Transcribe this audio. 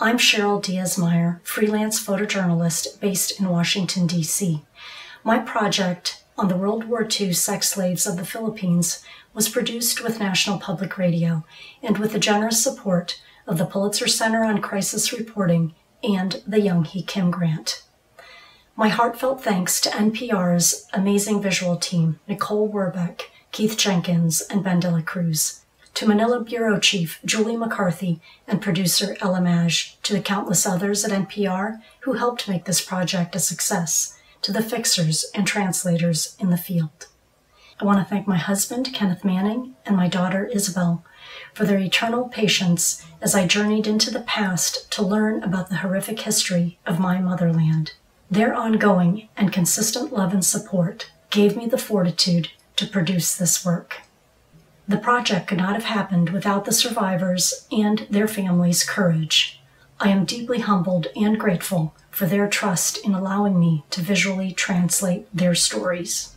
I'm Cheryl Diaz Meyer, freelance photojournalist based in Washington, D.C. My project on the World War II sex slaves of the Philippines was produced with National Public Radio and with the generous support of the Pulitzer Center on Crisis Reporting and the Yunghi Kim Grant. My heartfelt thanks to NPR's amazing visual team, Nicole Werbeck, Keith Jenkins, and Ben Cruz, to Manila Bureau Chief Julie McCarthy and producer Ella to the countless others at NPR who helped make this project a success, to the fixers and translators in the field. I want to thank my husband, Kenneth Manning, and my daughter, Isabel, for their eternal patience as I journeyed into the past to learn about the horrific history of my motherland. Their ongoing and consistent love and support gave me the fortitude to produce this work. The project could not have happened without the survivors and their families' courage. I am deeply humbled and grateful for their trust in allowing me to visually translate their stories.